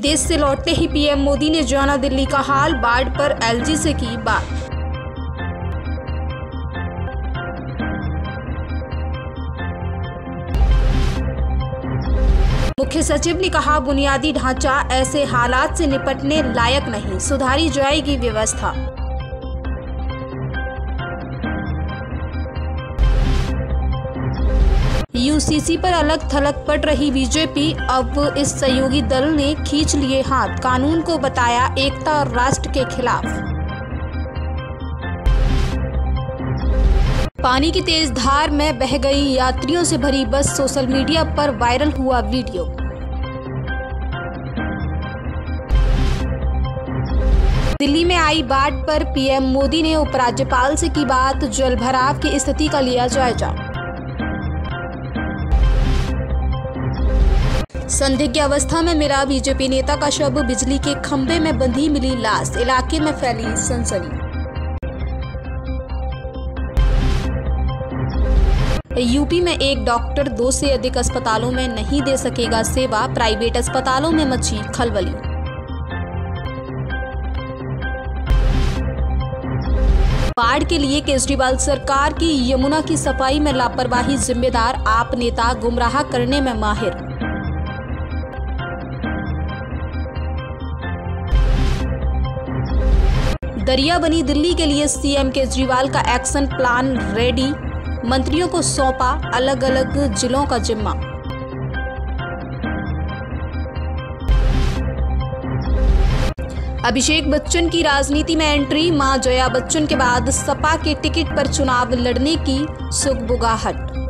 विदेश से लौटते ही पीएम मोदी ने जाना दिल्ली का हाल बाढ़ पर एलजी से की बात। मुख्य सचिव ने कहा, बुनियादी ढांचा ऐसे हालात से निपटने लायक नहीं, सुधारी जाएगी व्यवस्था। यूसीसी पर अलग थलग पड़ रही बीजेपी अब इस सहयोगी दल ने खींच लिए हाथ। कानून को बताया एकता और राष्ट्र के खिलाफ। पानी की तेज धार में बह गई यात्रियों से भरी बस सोशल मीडिया पर वायरल हुआ वीडियो। दिल्ली में आई बाढ़ पर पीएम मोदी ने उपराज्यपाल से की बात जल भराव की स्थिति का लिया जायजा। संदिग्ध अवस्था में मिला बीजेपी नेता का शव बिजली के खंभे में बंधी मिली लाश। इलाके में फैली सनसनी। यूपी में एक डॉक्टर दो से अधिक अस्पतालों में नहीं दे सकेगा सेवा, प्राइवेट अस्पतालों में मची खलबली। बाढ़ के लिए केजरीवाल सरकार की यमुना की सफ़ाई में लापरवाही, जिम्मेदार आप नेता, गुमराह करने में माहिर। दरिया बनी दिल्ली के लिए सीएम केजरीवाल का एक्शन प्लान रेडी। मंत्रियों को सौंपा अलग अलग जिलों का जिम्मा। अभिषेक बच्चन की राजनीति में एंट्री, माँ जया बच्चन के बाद सपा के टिकट पर चुनाव लड़ने की सुगबुगाहट